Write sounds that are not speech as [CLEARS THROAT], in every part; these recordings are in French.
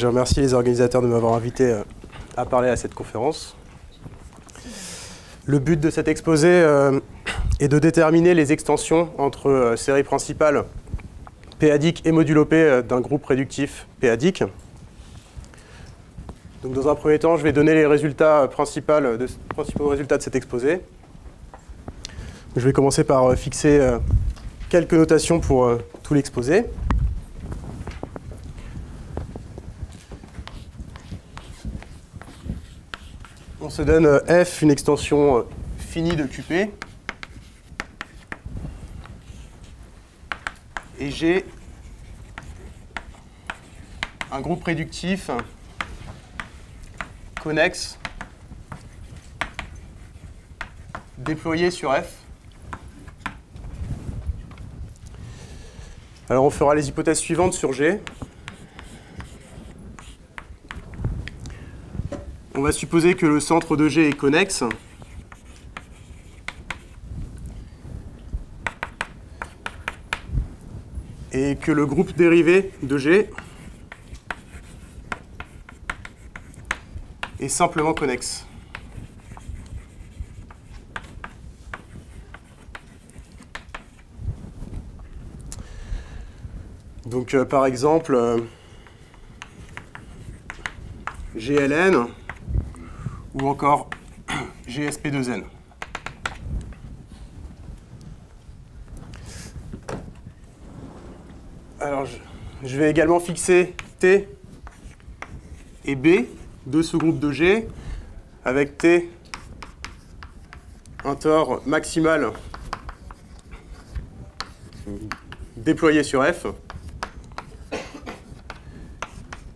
Euh, je remercie les organisateurs de m'avoir invité euh, à parler à cette conférence. Le but de cet exposé euh, est de déterminer les extensions entre séries principales PADIC et modulo P d'un groupe réductif PADIC. Donc dans un premier temps, je vais donner les résultats de, principaux résultats de cet exposé. Je vais commencer par fixer quelques notations pour tout l'exposé. On se donne euh, f une extension euh, finie de QP. Et j'ai un groupe réductif connexe déployé sur F. Alors on fera les hypothèses suivantes sur G. On va supposer que le centre de G est connexe. Et que le groupe dérivé de G est simplement connexe. Donc euh, par exemple, euh, GLN ou encore [CLEARS THROAT] GSP2N. Alors, je, vais également fixer T et B de ce groupe de G avec T un tort maximal déployé sur F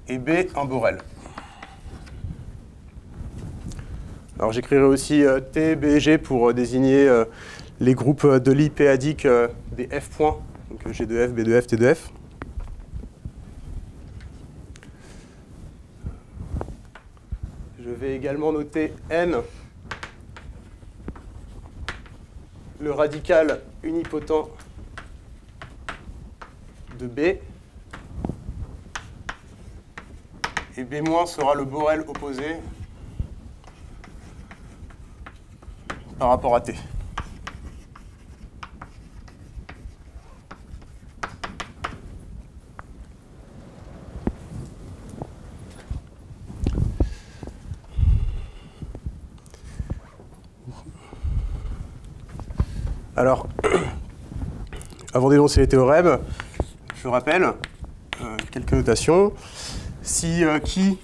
et B un Borel. Alors j'écrirai aussi euh, T, B, G pour euh, désigner euh, les groupes de Lie péadiques des F points, donc G de F, B de F, T de F. Je vais également noter N, le radical unipotent de B. Et B- sera le Borel opposé par rapport à t. Alors, [CLEARS THROAT] avant d'énoncer les théorèmes, je rappelle euh, quelques notations. Si euh, qui...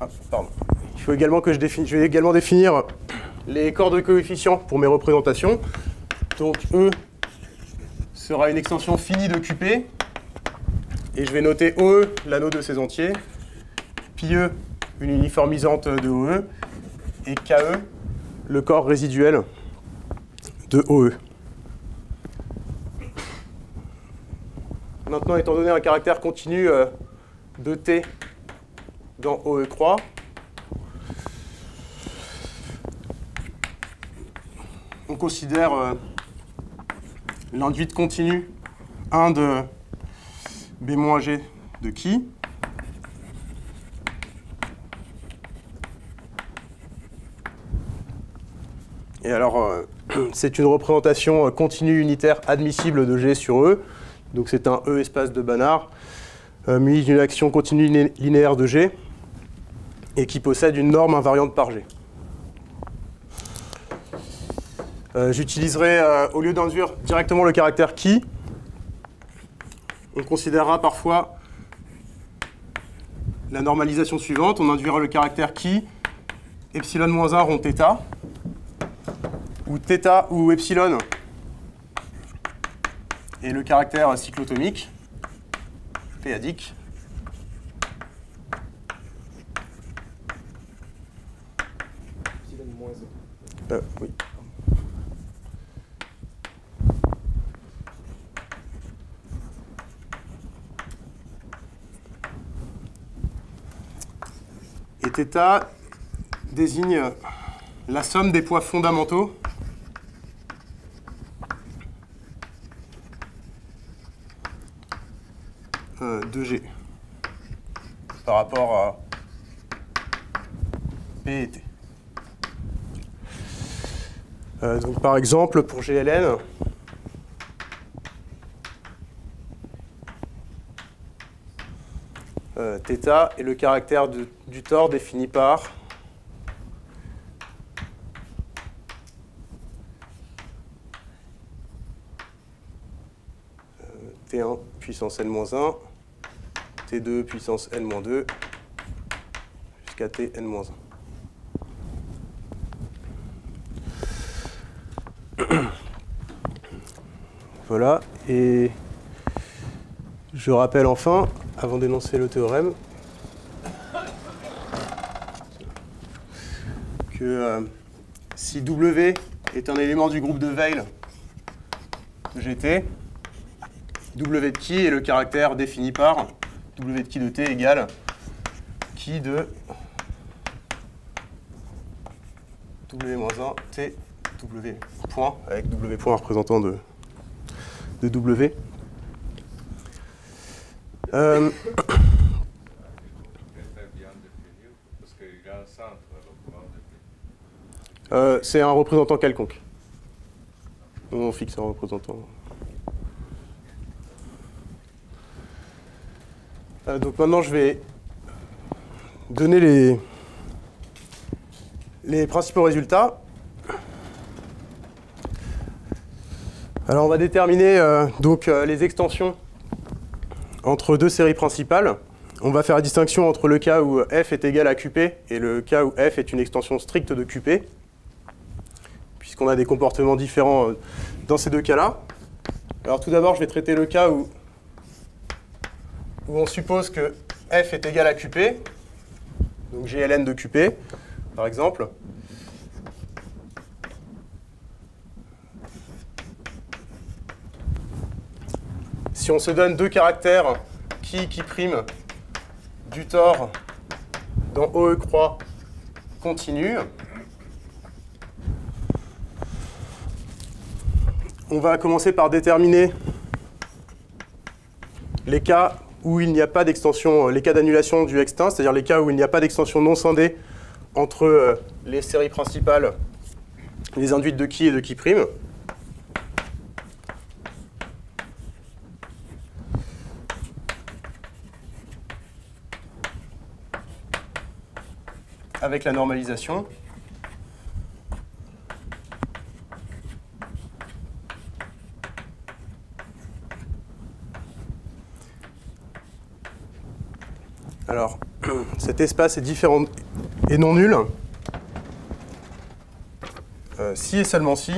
Ah, pardon. Il faut également que je, définisse, je vais également définir les corps de coefficients pour mes représentations. Donc E sera une extension finie de QP. Et je vais noter OE, l'anneau de ses entiers, pi e, une uniformisante de OE, et KE, le corps résiduel de OE. Maintenant, étant donné un caractère continu euh, de T dans OE3, considère euh, continue 1 de B-G de qui? Et alors, euh, [CLEARS THROAT] c'est une représentation euh, continue unitaire admissible de G sur E. Donc c'est un E espace de Banach, muni d'une action continue linéaire de G, et qui possède une norme invariante par G. Euh, j'utiliserai, euh, au lieu d'induire directement le caractère qui, on considérera parfois la normalisation suivante. On induira le caractère qui, epsilon moins 1 rond θ, où θ ou epsilon est le caractère cyclotomique, péadique. Euh, oui. Et θ désigne la somme des poids fondamentaux euh, de G. par rapport à P et T. Euh, donc par exemple, pour GLN, euh, θ est le caractère de- du tore défini par euh, T1 puissance n-1, T2 puissance n-2, jusqu'à Tn-1. [COUGHS] Voilà, et je rappelle enfin, avant d'énoncer le théorème, que euh, si W est un élément du groupe de Weil GT, W de qui est le caractère défini par W de qui de T égale qui de W-1 T W point, avec W point représentant de, de W. Euh, C'est bien défini parce qu'il y a un centre, le courant défini. [COUGHS] euh, c'est un représentant quelconque. On fixe un représentant. Euh, donc maintenant, je vais donner les, les principaux résultats. Alors, on va déterminer euh, donc euh, les extensions entre deux séries principales. On va faire la distinction entre le cas où f est égal à qp et le cas où f est une extension stricte de qp, puisqu'on a des comportements différents euh, dans ces deux cas-là. Alors tout d'abord, je vais traiter le cas où, où on suppose que f est égal à qp, donc gln de qp, par exemple. Si on se donne deux caractères qui, qui prime du tore dans OE croix continue, on va commencer par déterminer les cas où il n'y a pas d'extension, les cas d'annulation du extinct, c'est-à-dire les cas où il n'y a pas d'extension non scindée entre euh, les séries principales, les induites de qui et de qui prime. Avec la normalisation. Alors, [CLEARS THROAT] cet espace est différent et non nul euh, si et seulement si,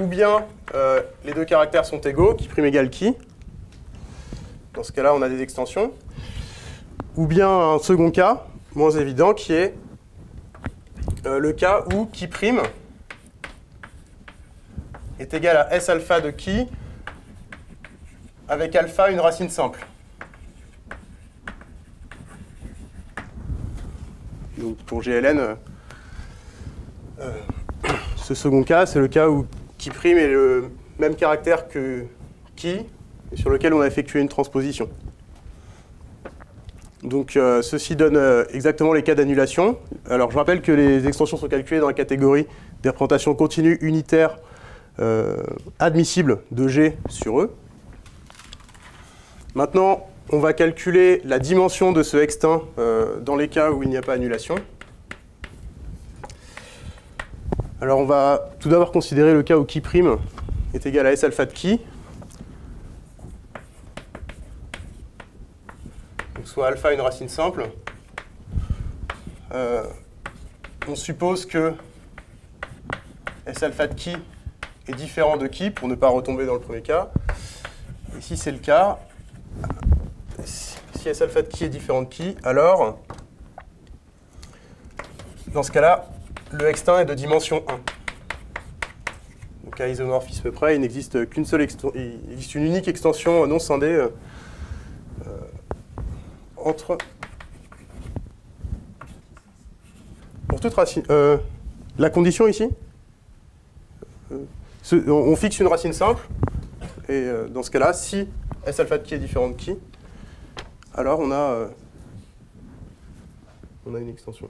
ou bien euh, les deux caractères sont égaux, qui prime égale qui. Dans ce cas-là, on a des extensions. Ou bien un second cas, moins évident, qui est euh, le cas où qui prime est égal à S alpha de qui avec alpha une racine simple. Donc pour GLN, euh, euh, ce second cas, c'est le cas où qui prime est le même caractère que qui, et sur lequel on a effectué une transposition. Donc euh, ceci donne euh, exactement les cas d'annulation. Alors je rappelle que les extensions sont calculées dans la catégorie des représentations continues unitaires euh, admissibles de G sur E. Maintenant, on va calculer la dimension de ce extinct euh, dans les cas où il n'y a pas annulation. Alors on va tout d'abord considérer le cas où qui est égal à S alpha de qui. Soit alpha une racine simple. Euh, on suppose que S alpha de qui est différent de qui pour ne pas retomber dans le premier cas. Et si c'est le cas, si S alpha de qui est différent de qui, alors dans ce cas-là, le extinct est de dimension 1. Donc à isomorphisme près, il n'existe qu'une seule extension, il existe une unique extension non scindée euh, entre pour toute racine. euh, la condition ici, euh, on, fixe une racine simple, et euh, dans ce cas-là, si S alpha de qui est différent de qui, alors on a, on a une extension.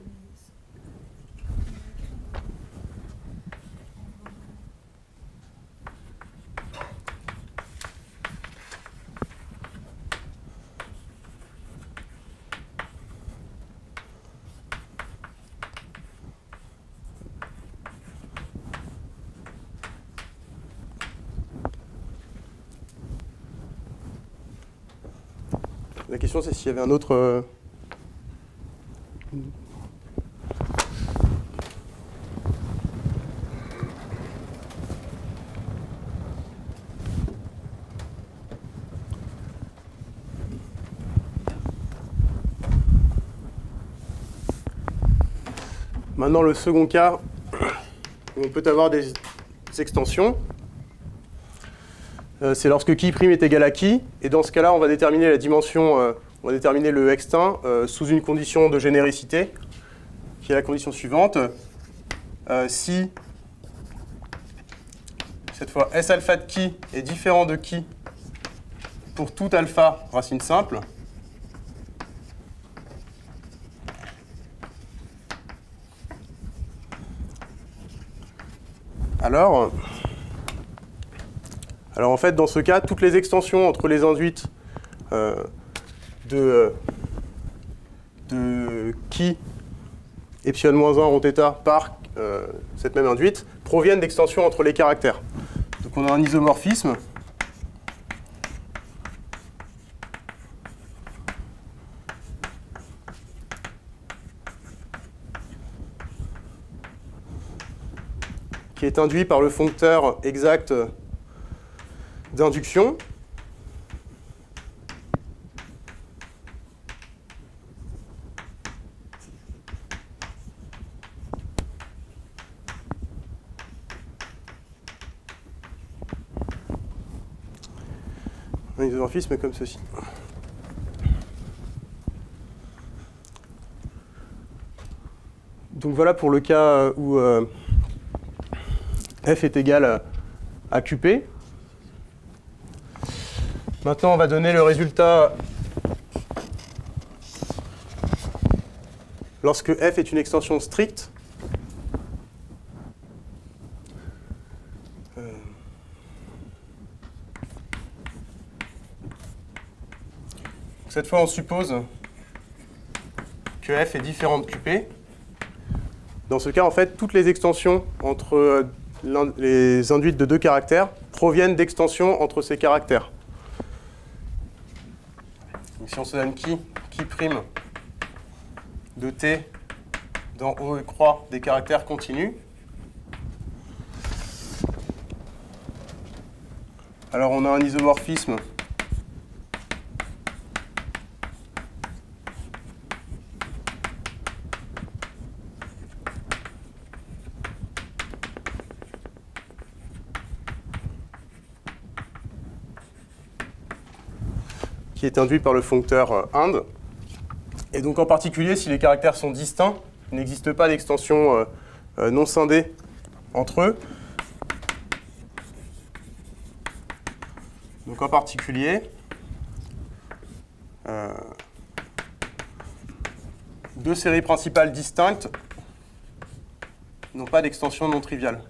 La question c'est s'il y avait un autre... euh, Maintenant, le second cas, où on peut avoir des extensions, euh, c'est lorsque qui' est égal à qui, et dans ce cas-là, on va déterminer la dimension, euh, on va déterminer le extin euh, sous une condition de généricité, qui est la condition suivante. Euh, si, cette fois, S alpha de qui est différent de qui pour tout alpha racine simple, alors, alors en fait, dans ce cas, toutes les extensions entre les induites euh, de, de qui epsilon moins 1 rond θ par euh, cette même induite proviennent d'extensions entre les caractères. Donc on a un isomorphisme. qui est induit par le foncteur exact d'induction. Comme ceci. Donc voilà pour le cas où euh, f est égal à QP. Maintenant, on va donner le résultat lorsque f est une extension stricte. Cette fois, on suppose que f est différent de QP. Dans ce cas, en fait, toutes les extensions entre euh, les induites de deux caractères proviennent d'extensions entre ces caractères. Si on se donne qui, qui prime de t dans O et croix des caractères continus, alors on a un isomorphisme est induit par le foncteur euh, ind. Et donc en particulier, si les caractères sont distincts, il n'existe pas d'extension euh, euh, non scindée entre eux. Donc en particulier, euh, deux séries principales distinctes n'ont pas d'extension non triviale.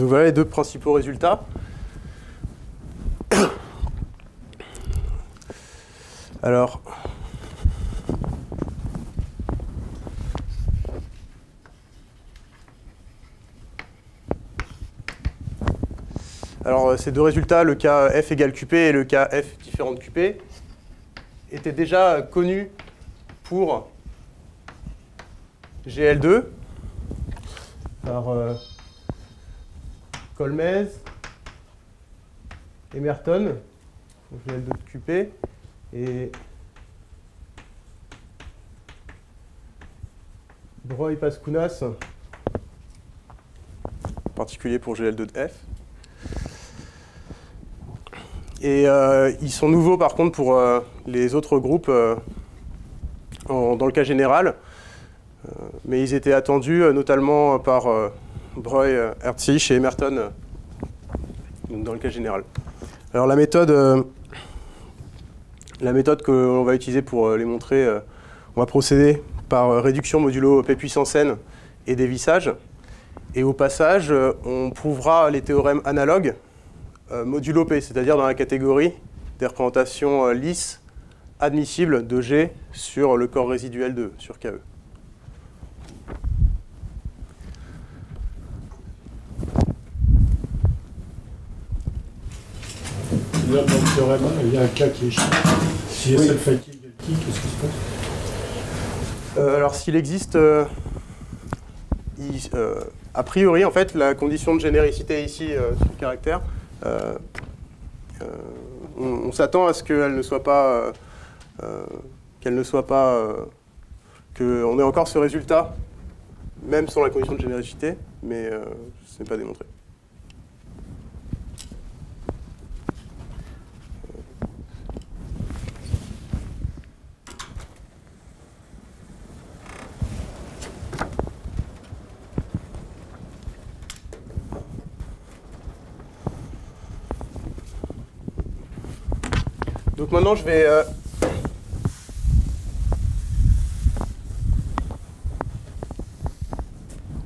Donc voilà les deux principaux résultats. Alors, alors euh, ces deux résultats, le cas f égale qp et le cas f différent de qp, étaient déjà connus pour GL2 par Colmez, Emerton, donc GL2 de QP, et Breuil Pascunas, en particulier pour GL2 de F. Et euh, ils sont nouveaux par contre pour euh, les autres groupes euh, dans le cas général. Mais ils étaient attendus notamment par Breuil, Herzig et Emerton euh, dans le cas général. Alors la méthode, euh, que l'on va utiliser pour euh, les montrer, on va procéder par réduction modulo P puissance n et dévissage. Et au passage, on prouvera les théorèmes analogues modulo P, c'est-à-dire dans la catégorie des représentations lisses admissibles de G sur le corps résiduel de sur KE. Là, dans le théorème, il y a un cas qui est chiant. Si Oui. SL fatigue qui, qu'est-ce qui se passe Euh, alors s'il existe, euh, il- euh, a priori en fait la condition de généricité ici euh, sur le caractère, euh, euh, on, on s'attend à ce qu'elle ne soit pas, qu'elle ne soit pas, qu'on ait encore ce résultat, même sans la condition de généricité, mais ce n'est pas démontré. Maintenant, je vais euh,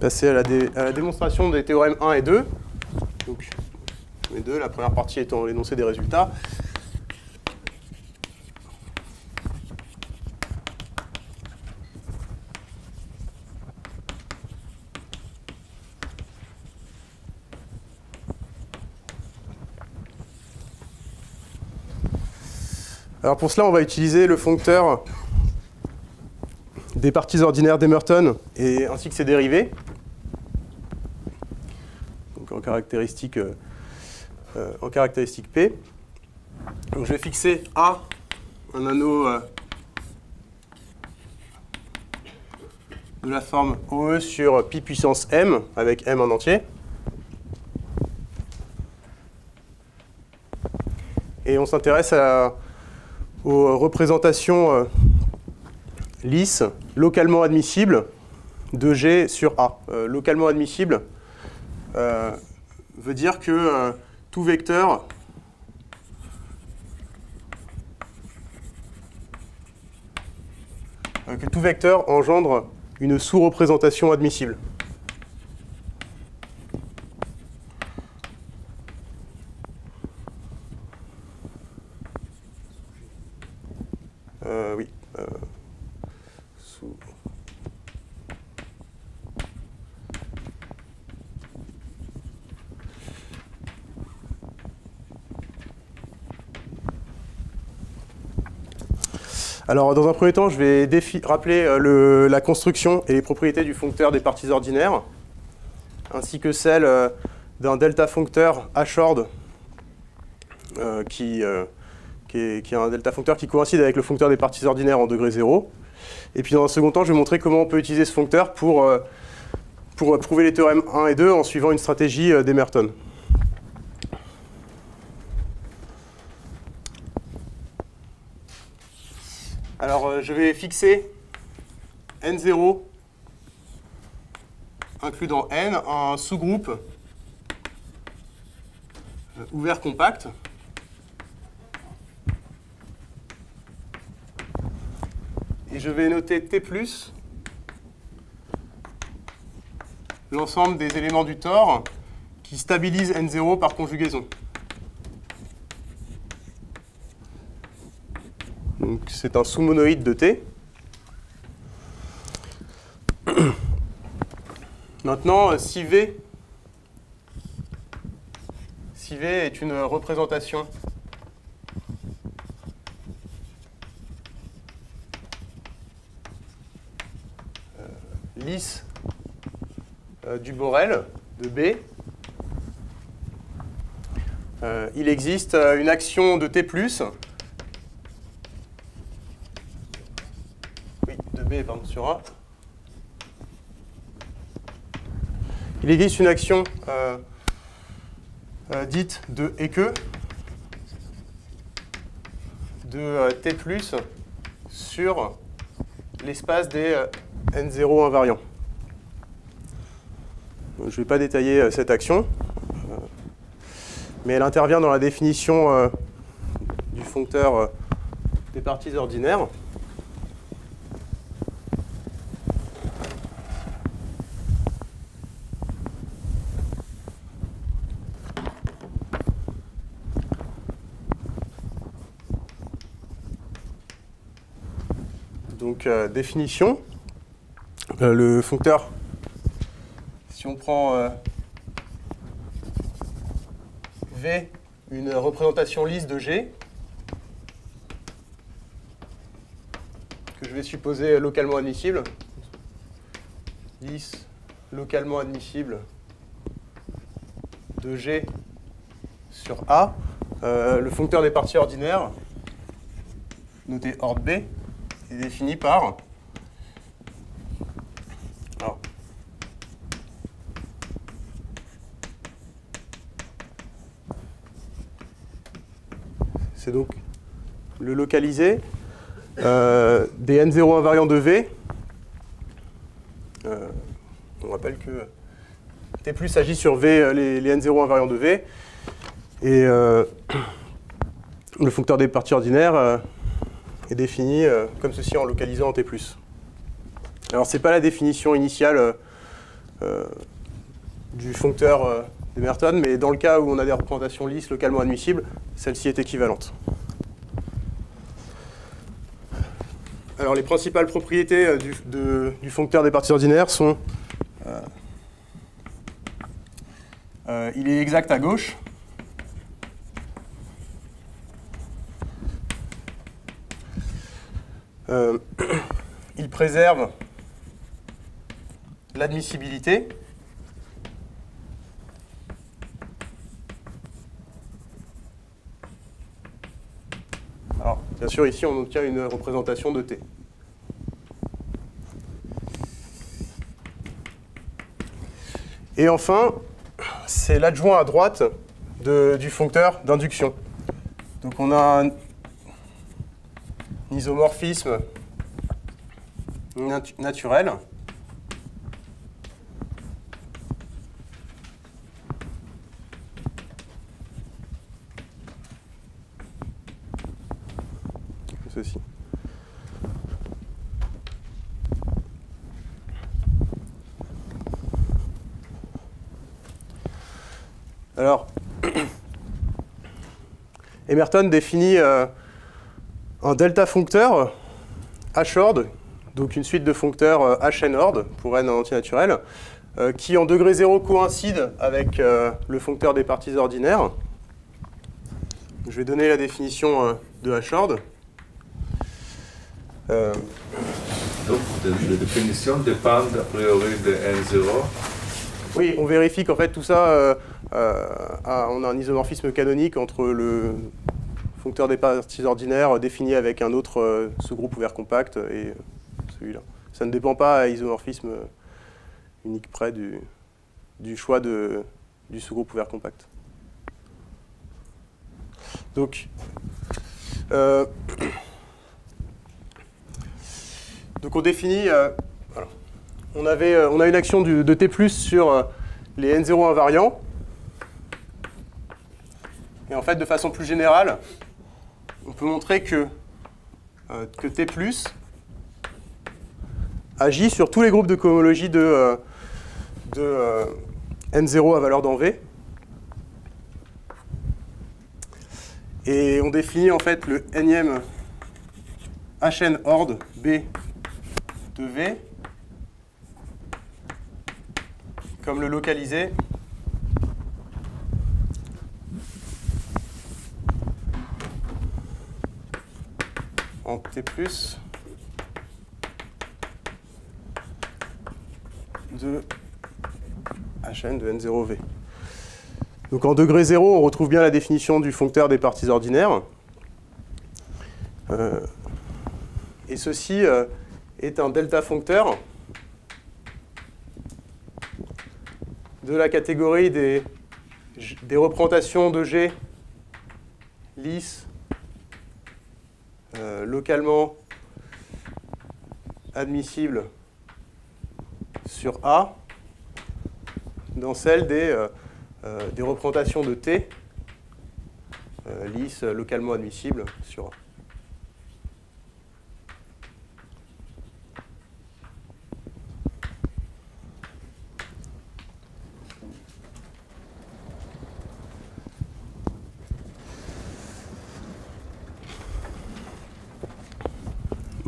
passer à la, dé- à la démonstration des théorèmes 1 et 2. Donc, les deux, la première partie étant l'énoncé des résultats. Alors pour cela, on va utiliser le foncteur des parties ordinaires d'Emerton et ainsi que ses dérivés. Donc en caractéristique, euh, en caractéristique P. Donc je vais fixer A, un anneau euh, de la forme OE sur pi puissance m avec m en entier. Et on s'intéresse à aux représentations euh, lisses localement admissibles de G sur A. Euh, localement admissible euh, veut dire que tout vecteur que tout vecteur engendre une sous-représentation admissible. Euh, oui. euh, sous- Alors, dans un premier temps, je vais rappeler euh, la construction et les propriétés du foncteur des parties ordinaires, ainsi que celle euh, d'un delta foncteur H-ord euh, qui, est, un delta foncteur qui coïncide avec le foncteur des parties ordinaires en degré 0. Et puis dans un second temps, je vais montrer comment on peut utiliser ce foncteur pour, pour prouver les théorèmes 1 et 2 en suivant une stratégie d'Emerton. Alors euh, je vais fixer N0 inclus dans N un sous-groupe euh, ouvert compact. Et je vais noter T+, l'ensemble des éléments du tore qui stabilisent N0 par conjugaison. C'est un sous-monoïde de T. [COUGHS] Maintenant, si V, si est une représentation. Euh, lisse euh, du Borel de B, euh, il existe une action de T+, oui, de Sur A. Il existe une action euh, euh, dite de et que, de euh, t plus sur l'espace des euh, n0 invariants. Je ne vais pas détailler cette action, mais elle intervient dans la définition du foncteur des parties ordinaires. Euh, définition, Euh, le foncteur, si on prend euh, V, une représentation lisse de G, que je vais supposer localement admissible, lisse localement admissible de G sur A, le foncteur des parties ordinaires, noté ordre B, est défini par alors, c'est donc le localisé euh, des n0 invariants de V. Euh, on rappelle que T plus agit sur V, euh, les, les n0 invariants de V. Et euh, le foncteur des parties ordinaires est défini euh, comme ceci en localisant en T+. Alors, ce n'est pas la définition initiale euh, euh, du foncteur d'Emerton, mais dans le cas où on a des représentations lisses localement admissibles, celle-ci est équivalente. Alors, les principales propriétés du, de- du foncteur des parties ordinaires sont il est exact à gauche. Euh, [CLEARS THROAT] il préserve l'admissibilité. Alors, bien sûr, ici, on obtient une représentation de T. Et enfin, c'est l'adjoint à droite du foncteur d'induction. Donc on a isomorphisme natu- naturel. Ceci. Alors, [CLEARS THROAT] Emerton définit euh, un delta foncteur h-ord, donc une suite de foncteurs euh, hn-ord pour n en antinaturel, euh, qui en degré 0 coïncide avec euh, le foncteur des parties ordinaires. Je vais donner la définition euh, de h-ord. Euh, Donc, la définition dépend a priori de N0. Oui, on vérifie qu'en fait tout ça, euh, euh, a- on a un isomorphisme canonique entre le foncteur des parties ordinaires défini avec un autre euh, sous-groupe ouvert compact et euh, celui-là. Ça ne dépend pas à isomorphisme euh, unique près du, choix du sous-groupe ouvert compact. Donc, euh, [COUGHS] donc on définit euh, on, avait, euh, on a une action du- de T+, sur euh, les N0 invariants. Et en fait, de façon plus générale, on peut montrer que, euh, que T+, agit sur tous les groupes de cohomologie de, euh, euh, N0 à valeur dans V. Et on définit en fait le nème Hn ordre B de V comme le localiser Plus de Hn de N0V. Donc en degré 0, on retrouve bien la définition du foncteur des parties ordinaires. Euh, et ceci euh, est un delta foncteur de la catégorie des, des représentations de G lisses euh, localement admissible sur A dans celle des, euh, euh, des représentations de T lisses localement admissibles sur A.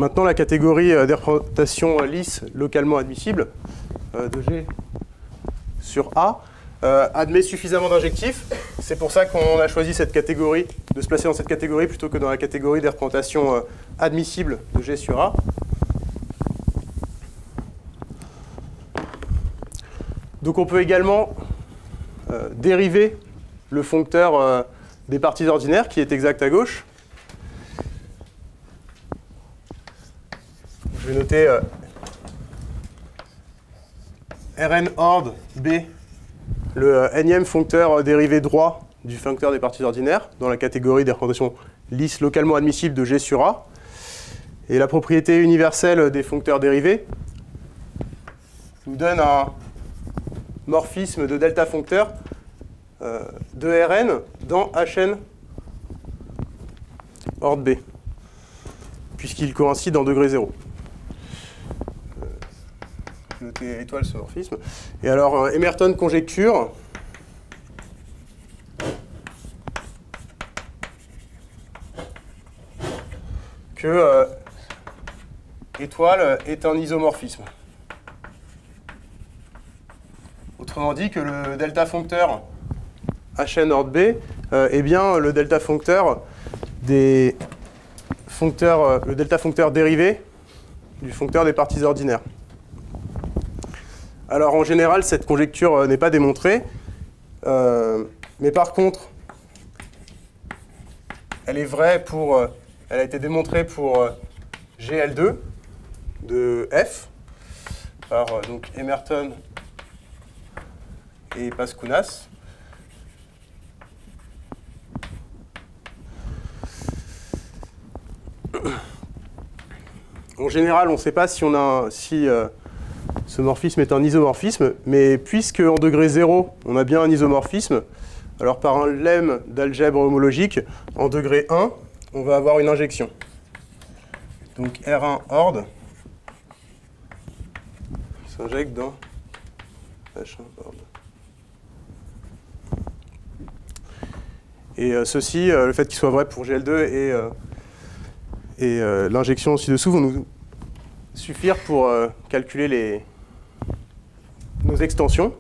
Maintenant, la catégorie euh, des représentations euh, lisses localement admissibles euh, de G sur A admet suffisamment d'injectifs. C'est pour ça qu'on a choisi cette catégorie, de se placer dans cette catégorie plutôt que dans la catégorie des représentations admissibles de G sur A. Donc on peut également dériver le foncteur des parties ordinaires qui est exact à gauche. Je vais noter euh, Rn ordre B, le euh, énième foncteur euh, dérivé droit du foncteur des parties ordinaires, dans la catégorie des représentations lisses localement admissibles de G sur A. Et la propriété universelle des foncteurs dérivés nous donne un morphisme de delta foncteur de Rn dans Hn ordre B, puisqu'il coïncide en degré 0 étoile. Et alors, euh, Emerton conjecture que euh, étoile est un isomorphisme. Autrement dit, que le delta foncteur Hn ordre B euh, est bien le delta foncteur des foncteurs, le delta foncteur dérivé du foncteur des parties ordinaires. Alors en général, cette conjecture euh, n'est pas démontrée, euh, mais par contre, elle est vraie pour, euh, elle a été démontrée pour euh, GL2 de F par donc Emerton et Pascunas. En général, on ne sait pas si, on a un- si ce morphisme est un isomorphisme, mais puisque en degré 0, on a bien un isomorphisme, alors par un lemme d'algèbre homologique, en degré 1, on va avoir une injection. Donc R1 ordre s'injecte dans H1 ordre. Et euh, ceci, euh, le fait qu'il soit vrai pour GL2 et, euh, et l'injection ci-dessous vont nous suffire pour euh, calculer les, nos extensions.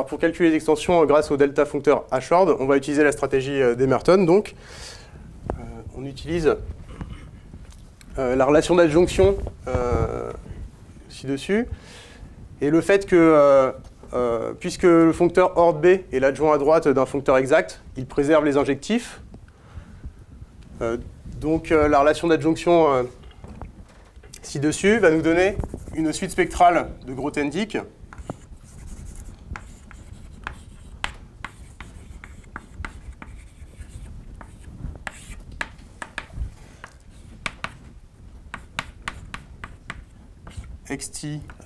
Alors pour calculer les extensions euh, grâce au delta foncteur H-ord, on va utiliser la stratégie euh, d'Emerton. Donc, Euh, on utilise la relation d'adjonction ci-dessus et le fait que, puisque le foncteur ordre B est l'adjoint à droite d'un foncteur exact, il préserve les injectifs. Donc la relation d'adjonction ci-dessus va nous donner une suite spectrale de Grothendieck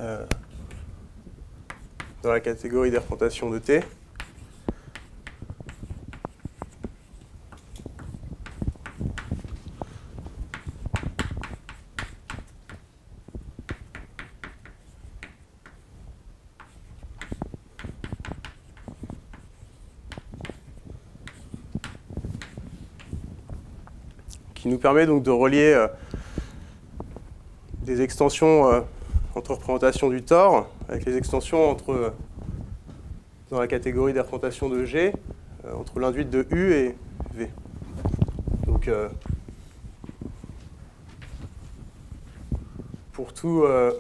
euh, dans la catégorie des représentations de T. qui nous permet donc de relier euh, des extensions euh, entre représentations du tore avec les extensions entre, dans la catégorie des représentations de G euh, entre l'induite de U et V. Donc, euh, pour tout euh,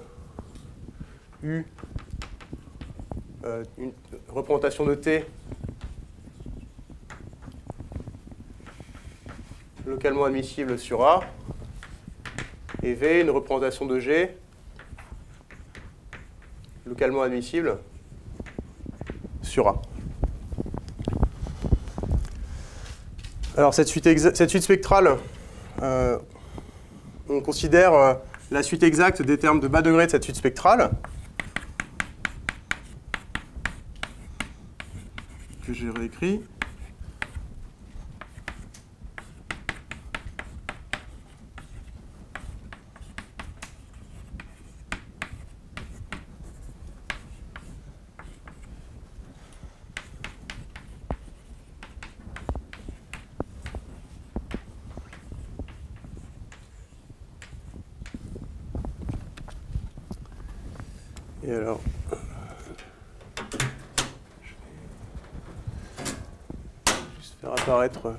U, une représentation de T localement admissible sur A, et V, une représentation de G localement admissible sur A. Alors cette suite, cette suite spectrale, euh, on considère euh, la suite exacte des termes de bas degré de cette suite spectrale, que j'ai réécrit. Et alors, je vais euh,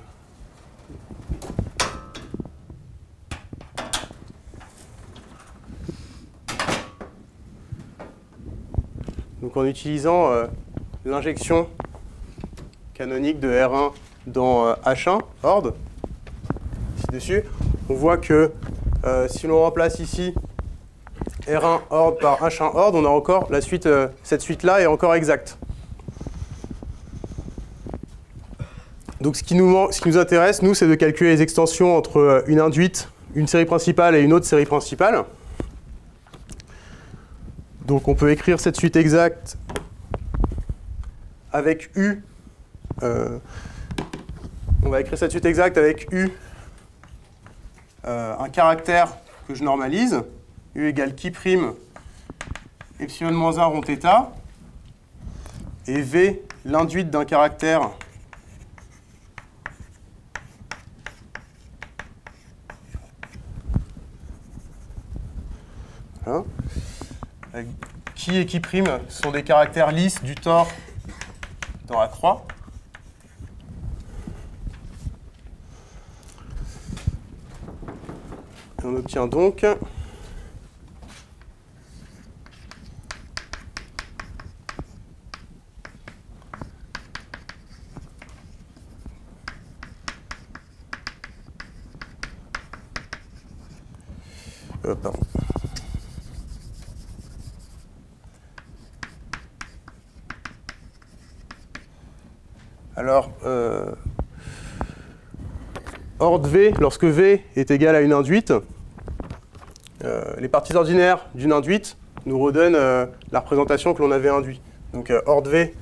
Donc en utilisant euh, l'injection canonique de R1 dans euh, H1, ORD, ici dessus, on voit que euh, si l'on remplace ici R1 ORD par H1 ORD, on a encore la suite, euh, cette suite-là est encore exacte. Donc ce qui nous, intéresse, nous, c'est de calculer les extensions entre euh, une induite, une série principale et une autre série principale. Donc on peut écrire cette suite exacte avec U. euh, on va écrire cette suite exacte avec U, euh, un caractère que je normalise. U égale qui prime epsilon moins 1 rond θ et V l'induite d'un caractère Voilà. Euh, Qui et qui prime sont des caractères lisses du tore dans la croix. Et on obtient donc Euh. Alors, euh, V, lorsque V est égal à une induite, euh, les parties ordinaires d'une induite nous redonnent euh, la représentation que l'on avait induit. Donc, euh, ordre V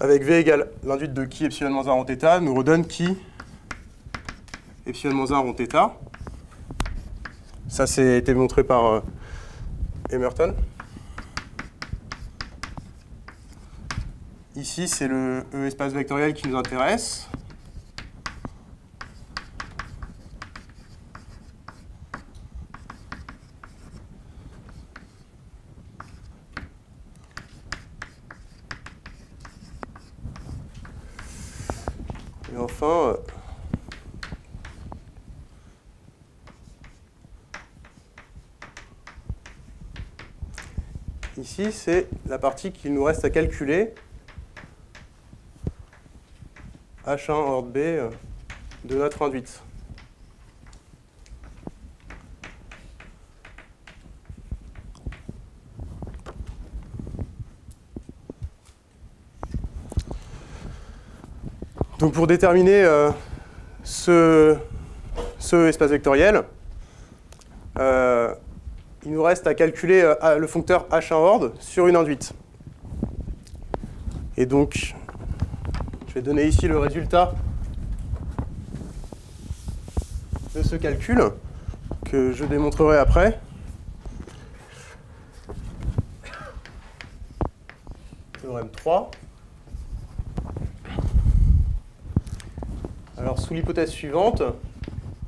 avec V égale l'induite de qui epsilon moins 1 rond θ nous redonne qui epsilon moins 1 rond θ. Ça, c'est été montré par Emerton. Ici, c'est le E espace vectoriel qui nous intéresse. Et enfin, ici, c'est la partie qu'il nous reste à calculer. H1 ordre B euh, de notre induite. Donc pour déterminer euh, ce, ce espace vectoriel, euh, il nous reste à calculer le foncteur H1 ordre sur une induite. Et donc, donner ici le résultat de ce calcul que je démontrerai après. Théorème 3. Alors sous l'hypothèse suivante,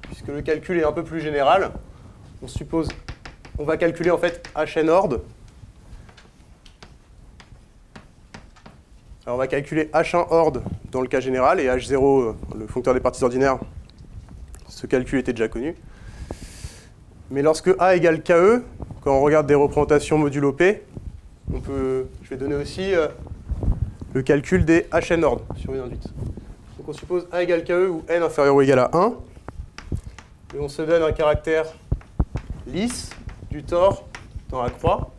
puisque le calcul est un peu plus général, on suppose, on va calculer en fait Hn ordre. Alors on va calculer H1 ordre dans le cas général et H0, euh, le foncteur des parties ordinaires, ce calcul était déjà connu. Mais lorsque A égale KE, quand on regarde des représentations modulo P, on peut, je vais donner aussi euh, le calcul des Hn ordre sur une induite. Donc on suppose A égale KE ou N inférieur ou égal à 1. Et on se donne un caractère lisse du tore dans la croix.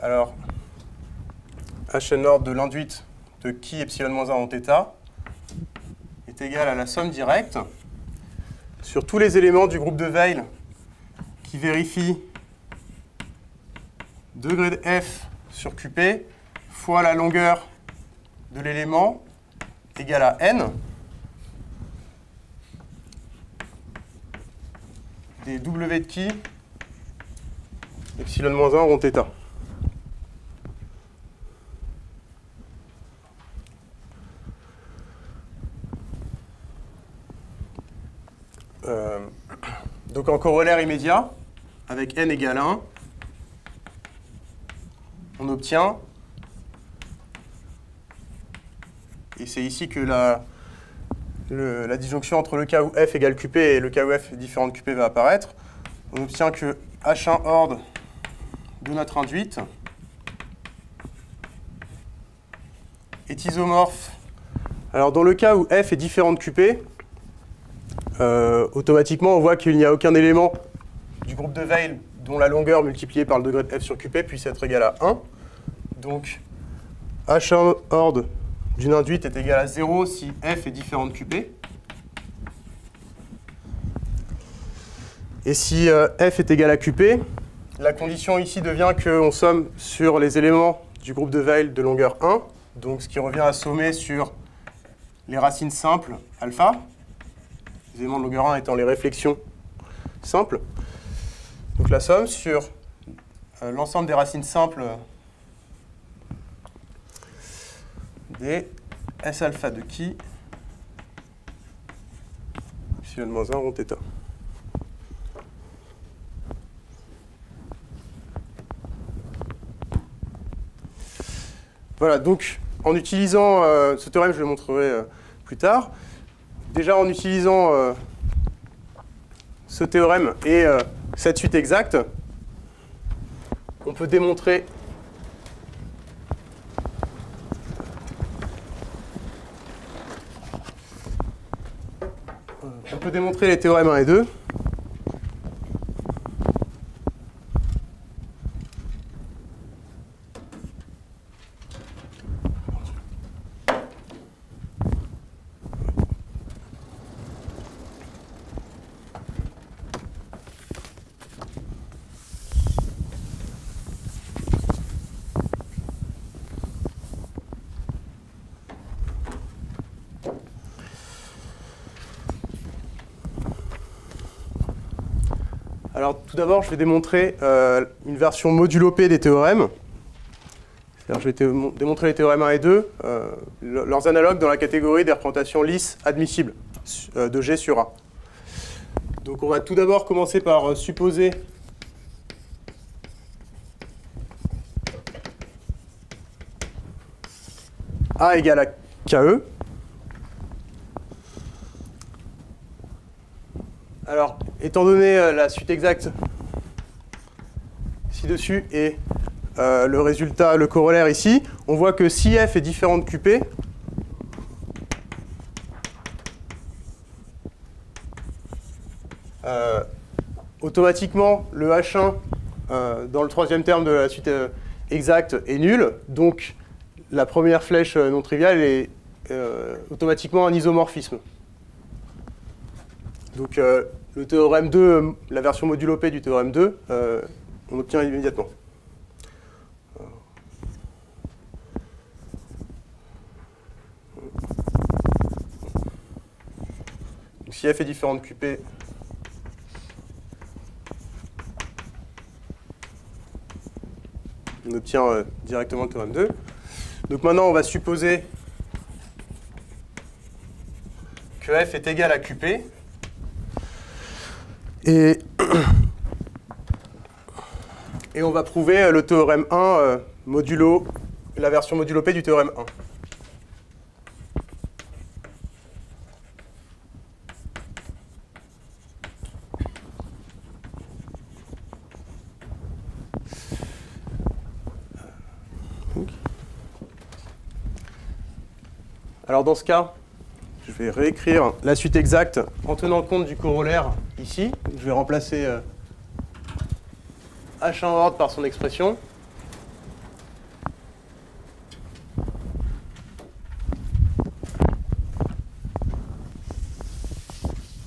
Alors, Hn ordre de l'induite de qui epsilon moins 1 en θ est égal à la somme directe sur tous les éléments du groupe de Weil qui vérifient degré de f sur qp fois la longueur de l'élément égale à n des w de qui epsilon moins 1 rond θ. Euh, [COUGHS] donc en corollaire immédiat, avec n égale 1, on obtient, et c'est ici que la, disjonction entre le cas où f égale qp et le cas où f est différent de qp va apparaître, on obtient que h1 ordre de notre induite est isomorphe. Alors dans le cas où f est différent de qp, automatiquement, on voit qu'il n'y a aucun élément du groupe de Weil dont la longueur multipliée par le degré de f sur qp puisse être égale à 1. Donc, h1 ordre d'une induite est égal à 0 si f est différent de qp. Et si euh, f est égal à qp, la condition ici devient qu'on somme sur les éléments du groupe de Weil de longueur 1, donc ce qui revient à sommer sur les racines simples alpha, les éléments de longueur 1 étant les réflexions simples. Donc la somme sur euh, l'ensemble des racines simples des S alpha de qui epsilon moins 1 rond θ. Voilà, donc en utilisant euh, ce théorème, je le montrerai euh, plus tard. Déjà en utilisant euh, ce théorème et euh, cette suite exacte, on peut démontrer on peut démontrer les théorèmes 1 et 2. Alors tout d'abord, je vais démontrer euh, une version modulo P des théorèmes. Je vais démontrer les théorèmes 1 et 2, euh, le- leurs analogues dans la catégorie des représentations lisses admissibles euh, de G sur A. Donc on va tout d'abord commencer par supposer A égale à KE. Alors, étant donné euh, la suite exacte ci-dessus et euh, le résultat, le corollaire ici, on voit que si f est différent de qp, euh, automatiquement le h1 euh, dans le troisième terme de la suite exacte est nul, donc la première flèche non triviale est automatiquement un isomorphisme. Donc euh, le théorème 2, euh, la version modulo P du théorème 2, euh, on obtient immédiatement. Si f est différent de qp, on obtient directement le théorème 2. Donc maintenant, on va supposer que f est égal à qp. [CLEARS THROAT] Et, on va prouver euh, le théorème 1 euh, modulo, la version modulo p du théorème 1. Alors dans ce cas, vais réécrire la suite exacte en tenant compte du corollaire ici. Je vais remplacer euh, H1 ordre par son expression.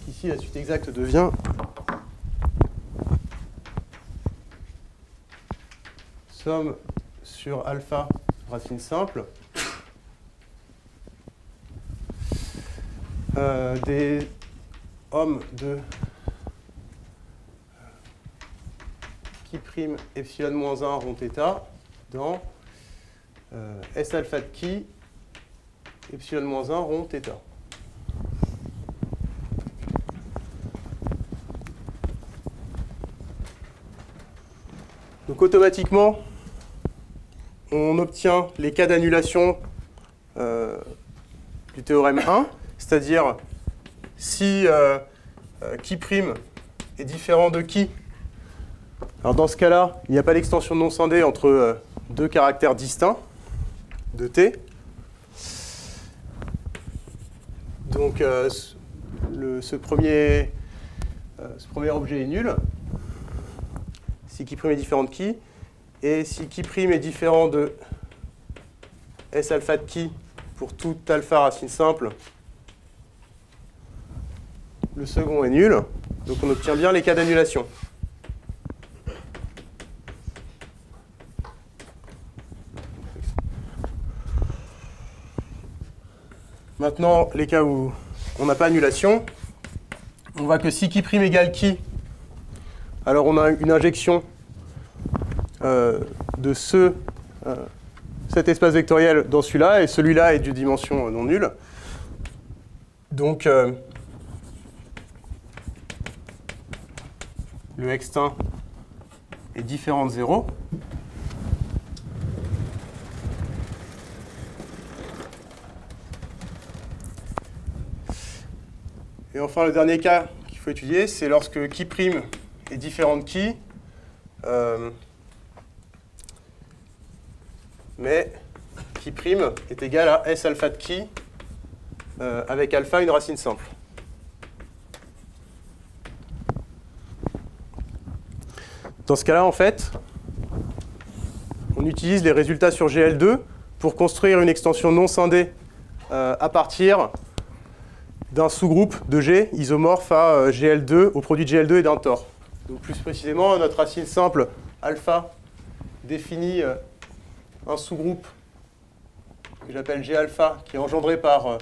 Ici, la suite exacte devient somme sur alpha racine simple euh, des hommes de qui prime epsilon moins 1 rond θ dans euh, S alpha de qui epsilon moins 1 rond θ. Donc automatiquement, on obtient les cas d'annulation euh, du théorème 1, c'est-à-dire si euh, euh, prime est différent de qui? Alors dans ce cas-là, il n'y a pas d'extension non scindée entre euh, deux caractères distincts de t. Donc euh, ce premier objet est nul. Si qui prime est différent de qui? Et si qui prime est différent de S alpha de qui pour tout alpha racine simple, le second est nul. Donc on obtient bien les cas d'annulation. Maintenant, les cas où on n'a pas annulation, on voit que si qui prime égale qui, alors on a une injection euh, de ce, euh, cet espace vectoriel dans celui-là, et celui-là est de dimension euh, non nulle. Donc, le extinct est différent de 0. Et enfin, le dernier cas qu'il faut étudier, c'est lorsque qui prime est différent de qui, euh, mais qui prime est égal à S alpha de qui euh, avec alpha une racine simple. Dans ce cas-là, en fait, on utilise les résultats sur GL2 pour construire une extension non scindée euh, à partir d'un sous-groupe de G isomorphe à euh, GL2 au produit de GL2 et d'un tor. Donc plus précisément, notre racine simple alpha définit euh, un sous-groupe que j'appelle G alpha qui est engendré par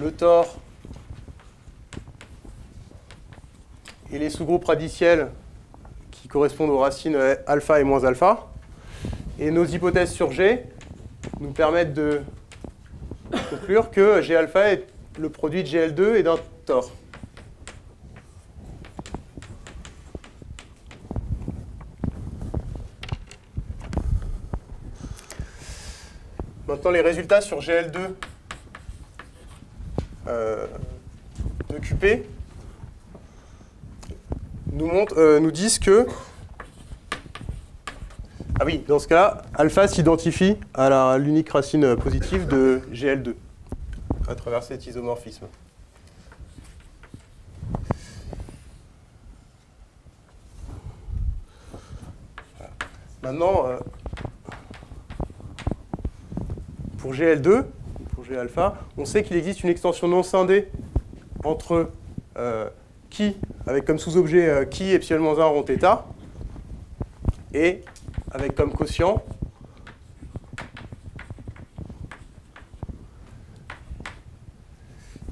le tor et les sous-groupes radiciels correspondent aux racines alpha et moins alpha. Et nos hypothèses sur G nous permettent de conclure que G alpha est le produit de GL2 et d'un tor. Maintenant, les résultats sur GL2 euh, de QP nous, montrent, euh, nous disent que ah oui, dans ce cas, alpha s'identifie à l'unique racine positive de GL2 à travers cet isomorphisme. Maintenant, euh, pour GL2, pour G on sait qu'il existe une extension non scindée entre euh, qui, avec comme sous-objet euh, qui epsilon 1 rond θ, et avec comme quotient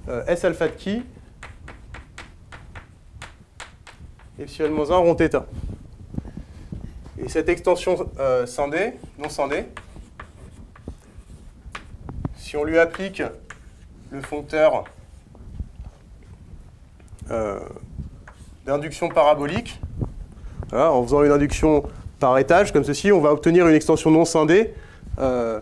euh, S alpha de qui epsilon moins 1 rond θ. Et cette extension euh, non scindée, si on lui applique le foncteur euh, d'induction parabolique, voilà, en faisant une induction par étage, comme ceci, on va obtenir une extension non scindée euh,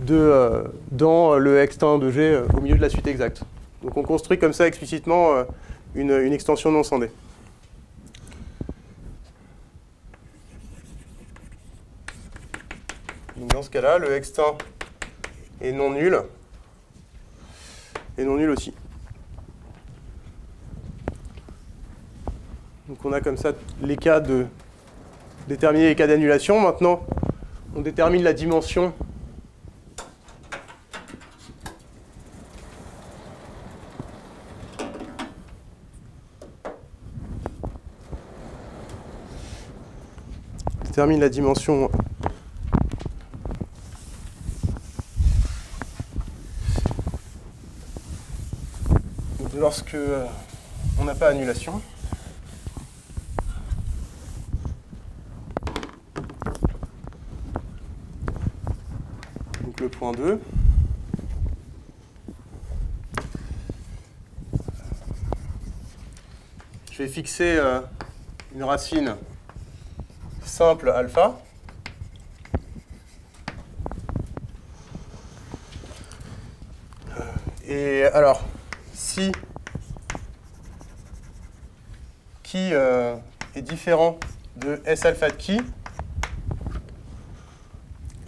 de, euh, dans le extant de G euh, au milieu de la suite exacte. Donc on construit comme ça explicitement une, extension non scindée. Dans ce cas-là, le extant est non nul et non nul aussi. Donc on a comme ça les cas de déterminer les cas d'annulation. Maintenant, on détermine la dimension détermine la dimension lorsque euh, on n'a pas annulation. Le point 2. Je vais fixer euh, une racine simple alpha. Et alors, si qui euh, est différent de S alpha de qui,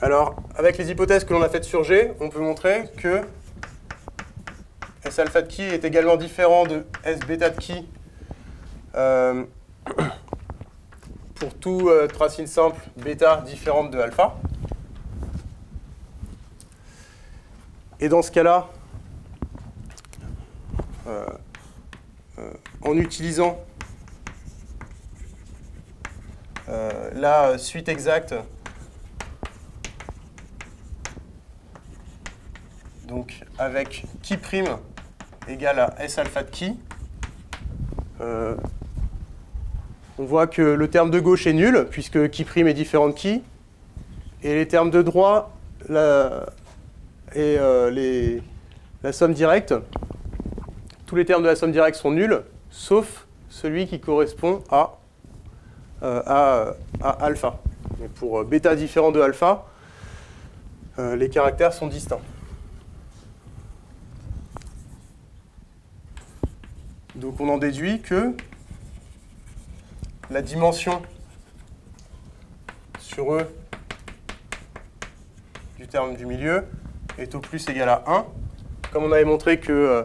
alors avec les hypothèses que l'on a faites sur G, on peut montrer que S alpha de qui est également différent de S bêta de qui euh, [COUGHS] pour tout euh, racine simple bêta différente de alpha. Et dans ce cas-là, euh, euh, en utilisant la suite exacte, donc avec qui prime égale à S alpha de qui, euh, on voit que le terme de gauche est nul, puisque qui prime est différent de qui, et les termes de droite la, et euh, la somme directe, tous les termes de la somme directe sont nuls, sauf celui qui correspond à, euh, alpha. Pour bêta différent de alpha, les caractères sont distincts. Donc on en déduit que la dimension sur E du terme du milieu est au plus égal à 1. Comme on avait montré que, euh,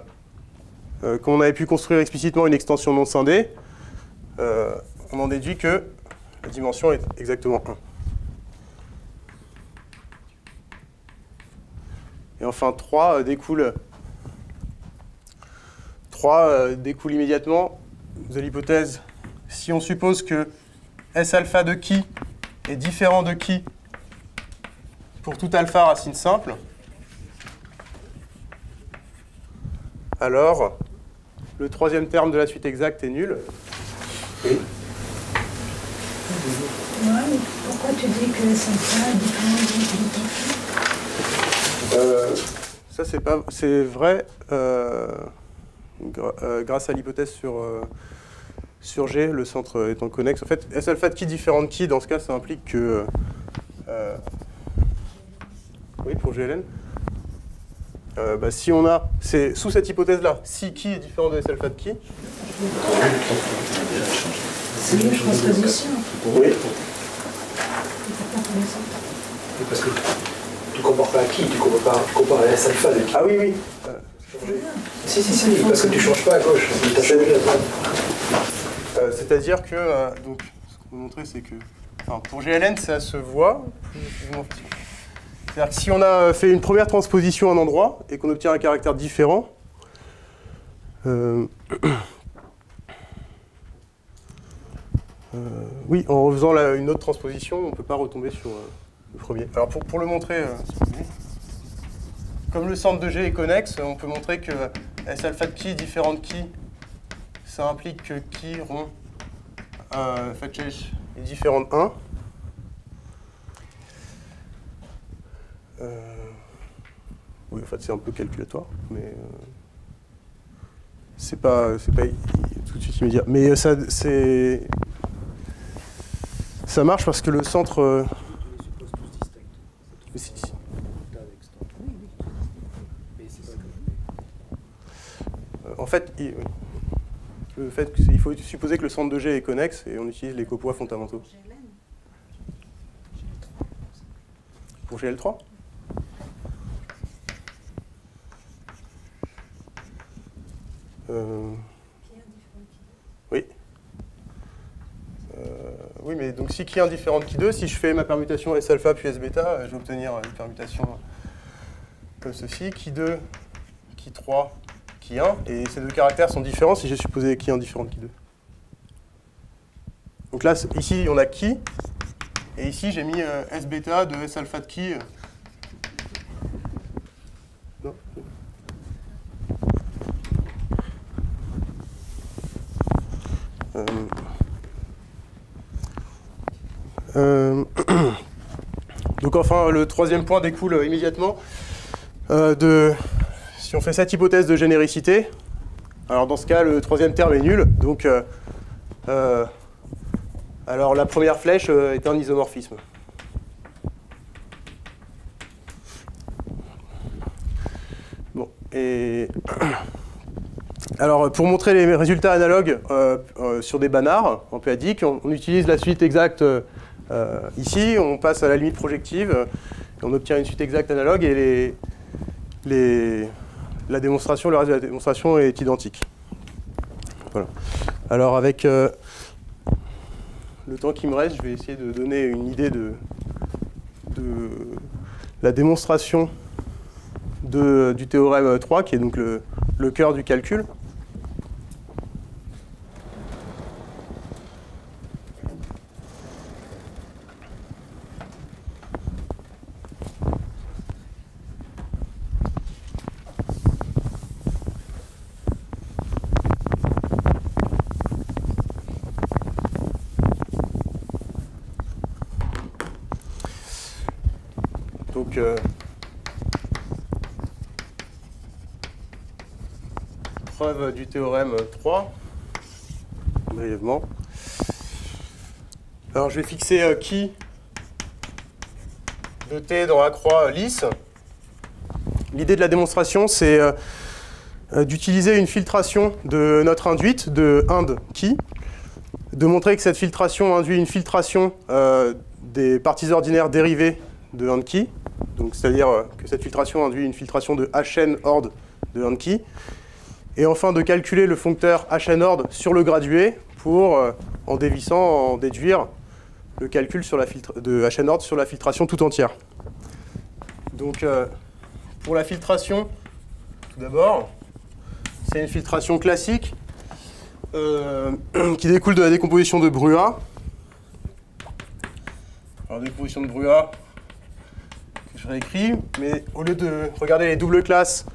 euh, qu'on avait pu construire explicitement une extension non scindée, euh, on en déduit que la dimension est exactement 1. Et enfin 3 euh, découle, 3 euh, découle immédiatement. De l'hypothèse. Si on suppose que S alpha de qui est différent de qui pour tout alpha racine simple, alors le troisième terme de la suite exacte est nul. Ouais, mais pourquoi tu dis que différent du Euh, ça, c'est pas, c'est vrai euh, gra- euh, grâce à l'hypothèse sur, euh, sur G, le centre étant connexe. En fait, S alpha de qui différent de qui, dans ce cas, ça implique que. euh, oui, pour GLN. Euh, bah, si on a, c'est sous cette hypothèse-là, si qui est différent de S alpha de qui, C'est une transposition. oui, Pourquoi pour les autres Parce que tu compares pas à qui, tu compares, pas- tu compares à S alpha de qui. ah oui, oui, Si, si, si, parce que tu changes pas à gauche. Euh, C'est-à-dire que, euh, donc, ce qu'on peut montrer, c'est que, enfin, pour GLN, ça se voit. C'est-à-dire que si on a euh, fait une première transposition à un endroit et qu'on obtient un caractère différent, [COUGHS] oui, en refaisant la- une autre transposition, on ne peut pas retomber sur le premier. Alors pour, pour le montrer, comme le centre de G est connexe, on peut montrer que S alpha de qui est différent de qui? Ça implique que qui rond euh, est différent de 1. Euh, oui, en fait, c'est un peu calculatoire, mais euh, c'est pas, c'est pas tout de suite immédiat. Mais ça, c'est, ça marche parce que le centre. euh, Là, avec ce temps. Mais c'est pas comme euh, en fait, il, le fait faut supposer que le centre de G est connexe et on utilise les copoids fondamentaux. Pour GL3 Euh, Oui. Euh, oui, mais donc si qui est indifférente qui 2, si je fais ma permutation S alpha puis S bêta, je vais obtenir une permutation comme ceci, qui 2, qui 3, qui 1, et ces deux caractères sont différents si j'ai supposé qui indifférente qui 2. Donc là, ici, on a qui, et ici, j'ai mis euh, S bêta de S alpha de qui. euh. Euh, [CLEARS THROAT] Donc enfin, le troisième point découle immédiatement de... Si on fait cette hypothèse de généricité, alors dans ce cas, le troisième terme est nul. Donc, euh, euh, alors la première flèche euh, est un isomorphisme. Bon, et... [CLEARS THROAT] Alors, pour montrer les résultats analogues sur des banards en PADIC, on, on utilise la suite exacte ici, on passe à la limite projective, et on obtient une suite exacte analogue, et les, les- la démonstration, le reste de la démonstration est identique. Voilà. Alors, avec euh, le temps qui me reste, je vais essayer de donner une idée de, la démonstration de- du théorème 3, qui est donc le cœur du calcul. Donc, euh, preuve du théorème 3, brièvement. Alors, je vais fixer euh, qui de t dans la croix euh, lisse. L'idée de la démonstration, c'est euh, euh, d'utiliser une filtration de notre induite de ind qui, de montrer que cette filtration induit une filtration des parties ordinaires dérivées de hand key, c'est-à-dire que cette filtration induit une filtration de hn ord de hand key, et enfin de calculer le foncteur hn ord sur le gradué pour, euh, en dévissant, en déduire le calcul sur la de hn ord sur la filtration tout entière. Donc euh, pour la filtration, tout d'abord, c'est une filtration classique euh, [CLEARS THROAT] qui découle de la décomposition de Brua. Alors, décomposition de Brua, que je réécris, mais au lieu de regarder les doubles classes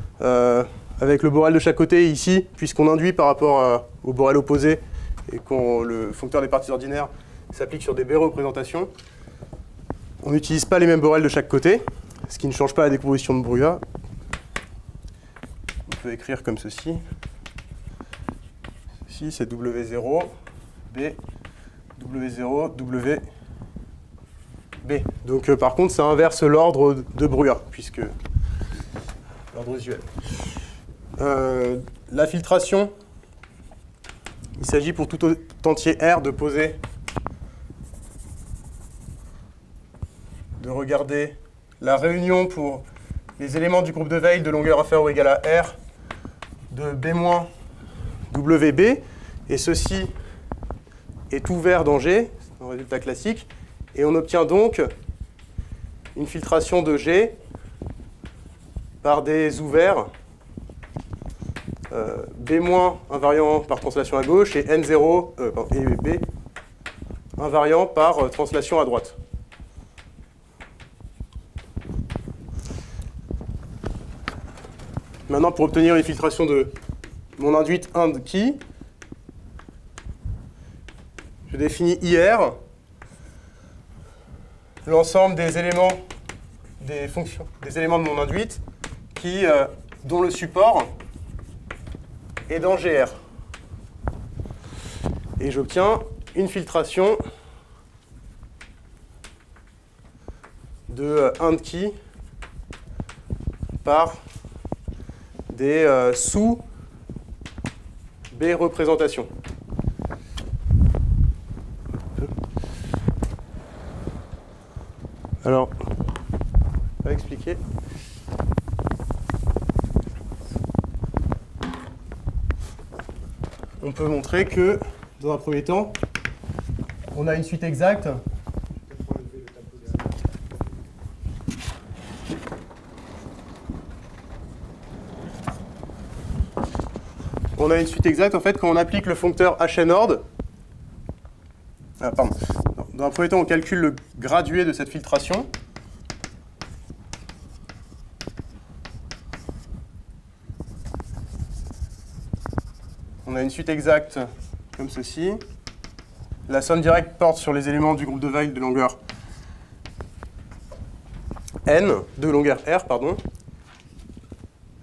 avec le borel de chaque côté ici, puisqu'on induit par rapport au borel opposé et qu'on le foncteur des parties ordinaires s'applique sur des baies représentations, on n'utilise pas les mêmes borels de chaque côté, ce qui ne change pas la décomposition de Brua. On peut écrire comme ceci. Ceci, c'est W0, B, W0, W, B. Donc, euh, par contre, ça inverse l'ordre de Bruyat, puisque l'ordre usuel. Euh, la filtration, il s'agit pour tout entier R de poser, de regarder la réunion pour les éléments du groupe de Weil de longueur inférieure ou égale à R de B- WB, et ceci est ouvert dans G, c'est un résultat classique, et on obtient donc une filtration de G par des ouverts B- invariant par translation à gauche et N0 euh, et B invariant par euh, translation à droite. Maintenant, pour obtenir une filtration de mon induite ind qui, je définis IR, l'ensemble des éléments des fonctions, des éléments de mon induite qui, euh, dont le support est dans GR. Et j'obtiens une filtration de euh, 1 de qui par des euh, sous B représentations. Alors, on expliquer. On peut montrer que, dans un premier temps, on a une suite exacte on a une suite exacte en fait quand on applique le foncteur HNORD. Ah. Dans un premier temps, on calcule le gradué de cette filtration. A une suite exacte comme ceci. La somme directe porte sur les éléments du groupe de Weil de longueur n, de longueur r, pardon.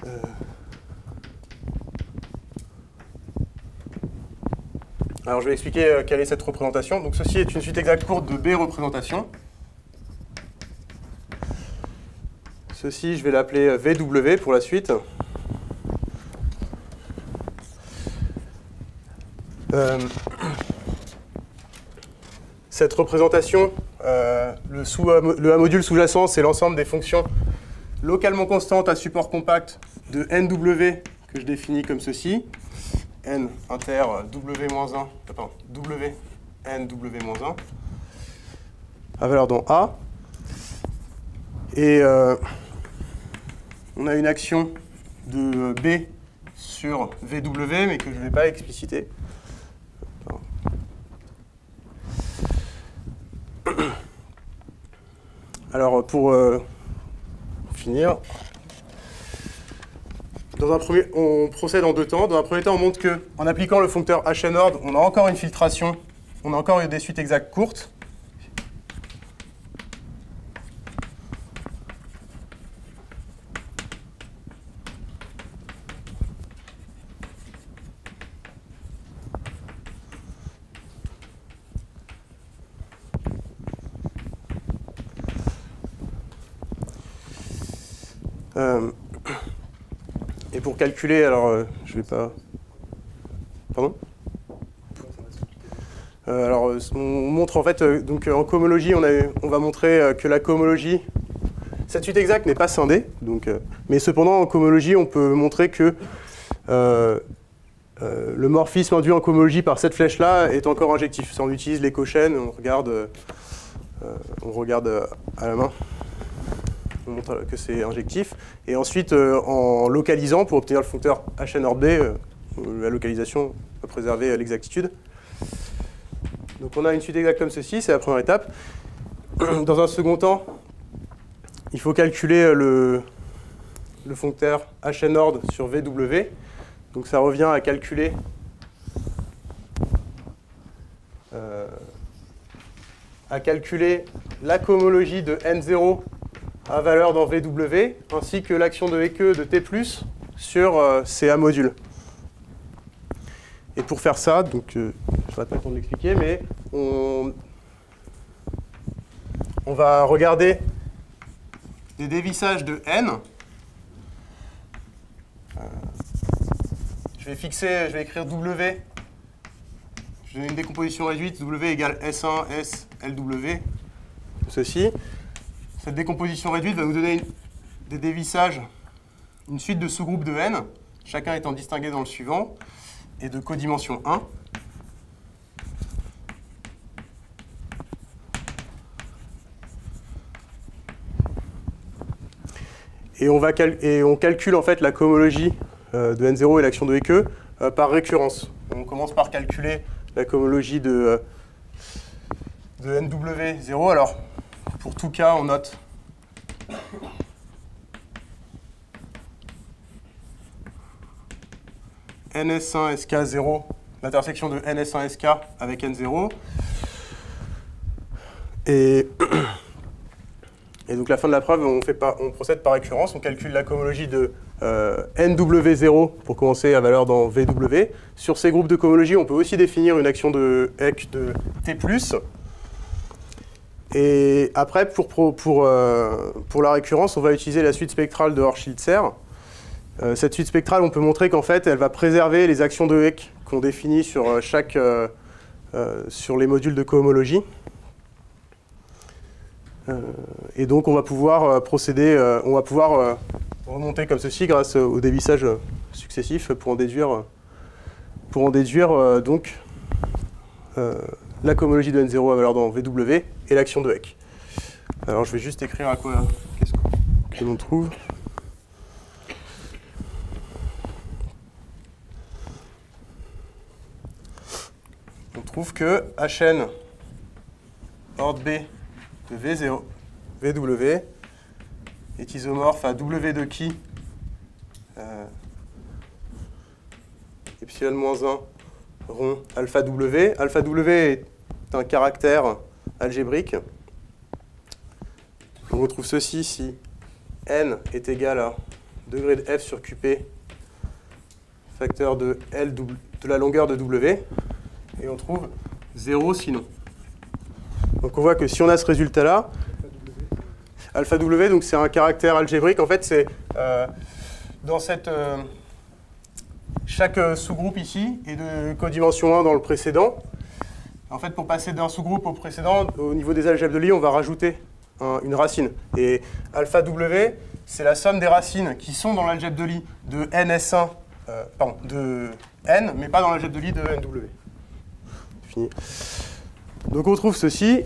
Euh, Alors je vais expliquer euh, quelle est cette représentation. Donc ceci est une suite exacte courte de B représentations. Ceci, je vais l'appeler euh, VW pour la suite. Euh, cette représentation, euh, le, module sous-jacent, c'est l'ensemble des fonctions localement constantes à support compact de NW que je définis comme ceci n inter w-1, euh, pardon, w n w-1, à valeur dans A. Et euh, on a une action de B sur VW, mais que je ne vais pas expliciter. Alors, pour euh, finir, on procède en deux temps. Dans un premier temps, on montre qu'en appliquant le foncteur HNORD, on a encore une filtration, on a encore des suites exactes courtes. Euh, alors euh, je vais pas. Pardon? Euh, Alors euh, on montre en fait, donc en cohomologie, on, va montrer que la cohomologie, cette suite exacte n'est pas scindée, donc, mais cependant en cohomologie, on peut montrer que le morphisme induit en cohomologie par cette flèche-là est encore injectif. Si on utilise les cochaines, on regarde, on regarde à la main on montre que c'est injectif. Et ensuite, euh, en localisant, pour obtenir le foncteur HNORB, euh, la localisation va préserver l'exactitude. Donc on a une suite exacte comme ceci, c'est la première étape. [CLEARS THROAT] Dans un second temps, il faut calculer le, le foncteur HNORD sur VW. Donc ça revient à calculer euh, à calculer la cohomologie de N0 à valeur dans VW, ainsi que l'action de EQ de T+, sur euh, CA module. Et pour faire ça, donc, euh, je vais pas le temps de l'expliquer, mais on, on va regarder des dévissages de N. Euh, je vais fixer, je vais écrire W. J'ai une décomposition réduite, W égale S1, S, LW. Ceci. Cette décomposition réduite va nous donner des dévissages, une suite de sous-groupes de n, chacun étant distingué dans le suivant, et de codimension 1. Et on, calcule en fait la cohomologie euh, de n0 et l'action de EQ euh, par récurrence. On commence par calculer la cohomologie de, euh, de NW0. Alors, pour tout cas, on note NS1 SK0, l'intersection de NS1SK avec N0. Et, et donc la fin de la preuve, on, procède par récurrence, on calcule la cohomologie de euh, NW0 pour commencer à valeur dans VW. Sur ces groupes de cohomologie, on peut aussi définir une action de Eck de T+. Et après, euh, pour la récurrence, on va utiliser la suite spectrale de Horschiltzer. Euh, cette suite spectrale, on peut montrer qu'en fait, elle va préserver les actions de Eck qu'on définit sur, euh, chaque, euh, sur les modules de cohomologie. Et donc, on va pouvoir procéder, on va pouvoir remonter comme ceci grâce au dévissage successif pour en déduire, pour en déduire donc la cohomologie de N0 à valeur dans VW et l'action de Eck. Alors, je vais juste écrire à quoi qu'est-ce que trouve. on trouve que Hn ordre B de V0, VW est isomorphe à W de qui euh, epsilon-1 rond alpha W. Alpha W est un caractère algébrique. On retrouve ceci si n est égal à degré de f sur qp facteur de L de la longueur de W et on trouve 0 sinon. Donc on voit que si on a ce résultat-là, alpha W, donc c'est un caractère algébrique, en fait c'est euh, dans cette... euh, chaque euh, sous-groupe ici est de codimension 1 dans le précédent. En fait, pour passer d'un sous-groupe au précédent, au niveau des algèbres de Lie, on va rajouter un- une racine. Et alpha W, c'est la somme des racines qui sont dans l'algèbre de Lie de NS1, euh, de N, mais pas dans l'algèbre de Lie de NW. Fini. Donc on trouve ceci,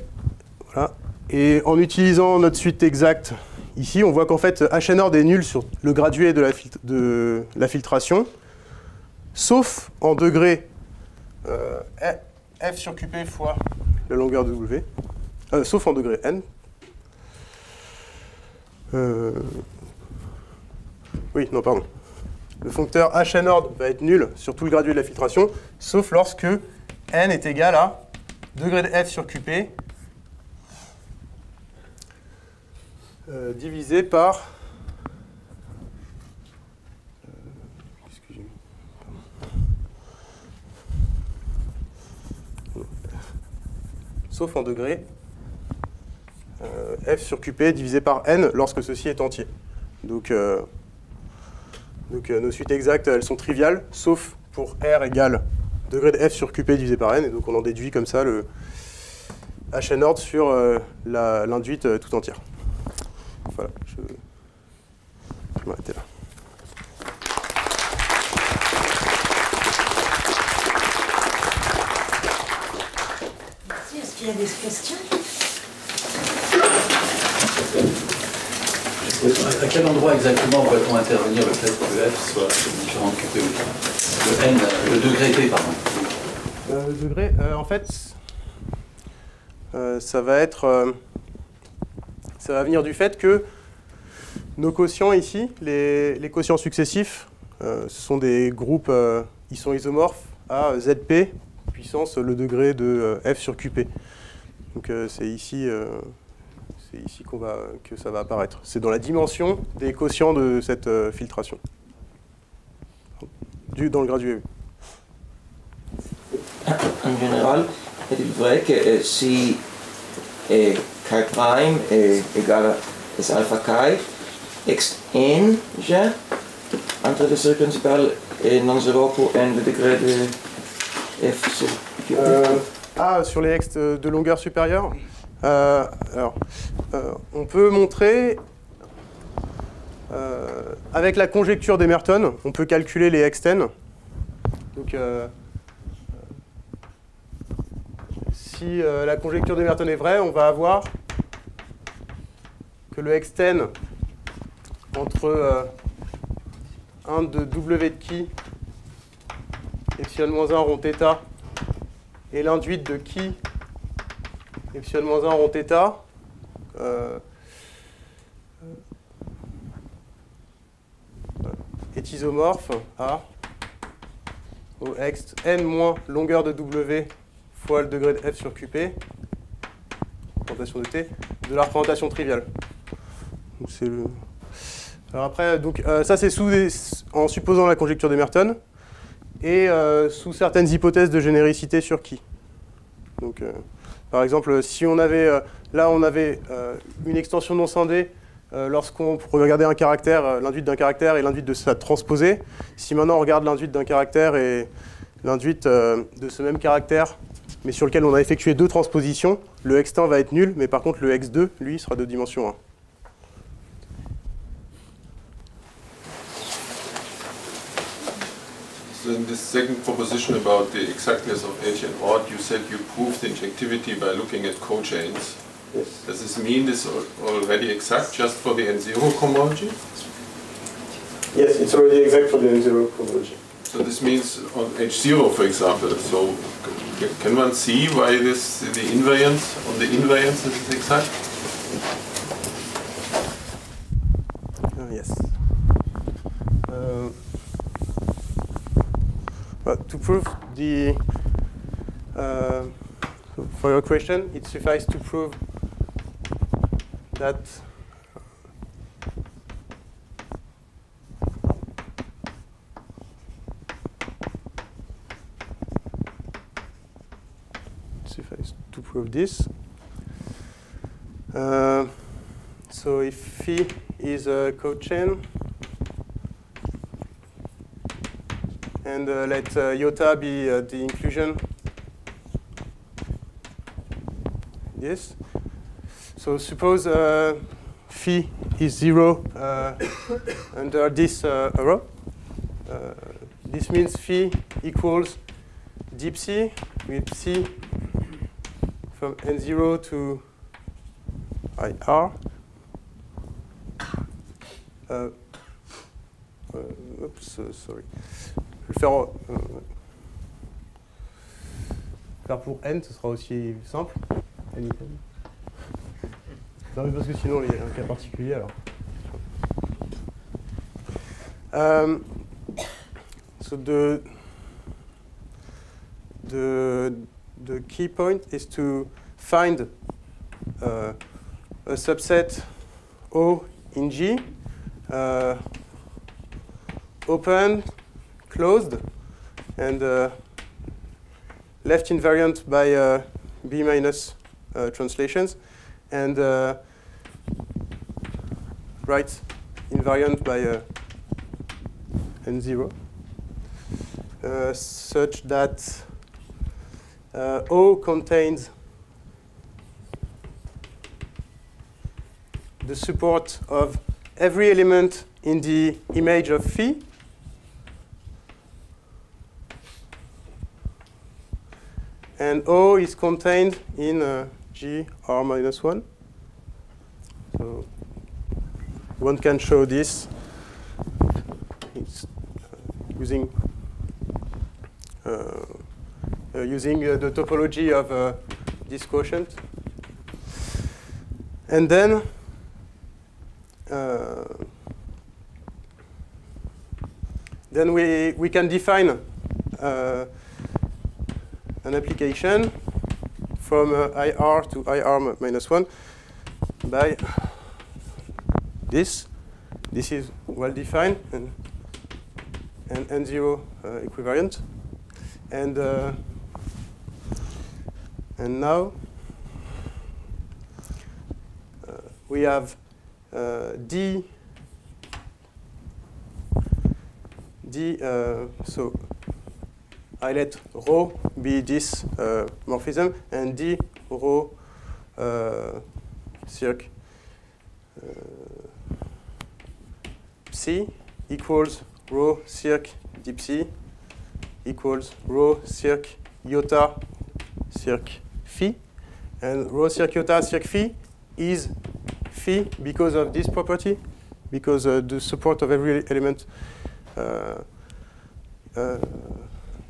voilà. Et en utilisant notre suite exacte ici, on voit qu'en fait HNORD est nul sur le gradué de la filtration, sauf en degré euh, F sur QP fois la longueur de W, euh, sauf en degré N. Euh, Oui, non, pardon. Le foncteur HNORD va être nul sur tout le gradué de la filtration, sauf lorsque N est égal à degré de F sur QP divisé par. euh, excusez-moi, pardon. Sauf en degré. euh, F sur QP divisé par N lorsque ceci est entier. Donc, euh, euh, nos suites exactes, elles sont triviales, sauf pour R égale degré de F sur QP divisé par N. Et donc on en déduit comme ça le HN ordre sur l'induite tout entière. Voilà, je vais m'arrêter là. Qu'il y a des questions À quel endroit exactement va-t-on intervenir le fait que F soit différent de QP Le N, le degré T, pardon. Euh, le degré, euh, en fait, euh, ça va être, euh, ça va venir du fait que nos quotients ici, les, les quotients successifs, euh, ce sont des groupes, euh, ils sont isomorphes à ZP puissance le degré de euh, F sur QP. Donc euh, c'est ici, euh, ici qu'on va, que ça va apparaître. C'est dans la dimension des quotients de cette filtration. Du, dans le gradué. En général, est-il vrai que si K prime est égal à alpha K, xn, entre le cercle principal et non zéro pour n degré de f sur. Euh, ah, sur les ex de longueur supérieure Euh, Alors, euh, on peut montrer, avec la conjecture d'Emerton, on peut calculer les extens. Donc, si la conjecture d'Emerton est vraie, on va avoir que le exten entre euh, 1 de W de qui epsilon-1 rond θ et l'induite de qui epsilon-1 rond θ euh, est isomorphe à au n moins longueur de W fois le degré de f sur qp, représentation de t, de la représentation triviale. Le... Alors après, donc, euh, ça c'est sous en supposant la conjecture d'Emerton et euh, sous certaines hypothèses de généricité sur qui? Donc, euh, par exemple, si on avait, euh, là on avait une extension non scindée lorsqu'on regardait un caractère, l'induite d'un caractère et l'induite de sa transposée. Si maintenant on regarde l'induite d'un caractère et l'induite de ce même caractère, mais sur lequel on a effectué deux transpositions, le x1 va être nul, mais par contre le x2, lui, sera de dimension 1. So in this second proposition about the exactness of H and odd, you said you proved the injectivity by looking at cochains. Yes. Does this mean this al- already exact just for the N0 cohomology? Yes, it's already exact for the n0 cohomology. So this means on H0, for example. So can one see why this the invariance on the invariance this is exact? Uh, yes. Uh, but to prove the, uh, for your question, it suffices to prove that suffice to prove this. Uh, so if phi is a cochain, and uh, let uh, iota be uh, the inclusion. Yes. So suppose phi is zero uh, [COUGHS] under this arrow. This means phi equals deep C with C from n0 to IR. Uh, uh, oops, uh, sorry. Faire, euh, faire pour n, ce sera aussi simple. N. Non, mais parce que sinon, il y a un cas particulier alors. Um, so the, the, the key point is to find uh, a subset O in G, uh, open, closed, and uh, left invariant by uh, B minus uh, translations, and right invariant by uh, N0, uh, such that O contains the support of every element in the image of phi and O is contained in uh, G R minus 1. So one can show this it's, uh, using uh, uh, using uh, the topology of uh, this quotient. And then uh, then we, we can define an application from uh, IR to IR minus 1 by this. This is well defined and, and N0 uh, equivalent. And, uh, and now uh, we have uh, D, D, uh, so I let rho be this uh, morphism and D rho uh, circ. Uh, psi equals rho circ deep psi equals rho circ iota circ phi. And rho circ iota circ phi is phi because of this property because uh, the support of every element uh, uh,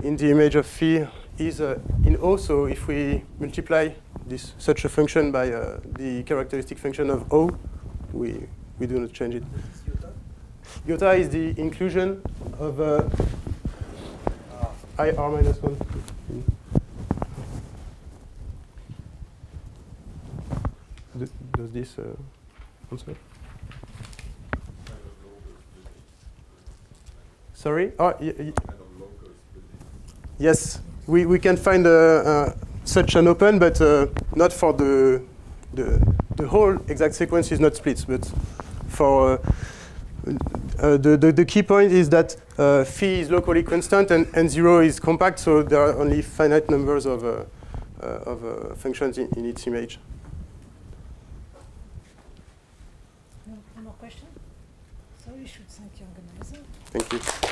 in the image of phi is uh, in O. So if we multiply this such a function by uh, the characteristic function of O, we we do not change it. Iota is the inclusion of uh, i r minus 1. Does this uh, answer? Sorry? Oh, yes, we, we can find such an open, but uh, not for the, the, the whole exact sequence is not split, but for uh, uh, the, the, the key point is that uh, phi is locally constant and, and zero is compact, so there are only finite numbers of, uh, uh, of uh, functions in, in its image. No, more question? So you should thank your organizer. Thank you.